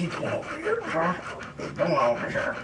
keep going. here, over here.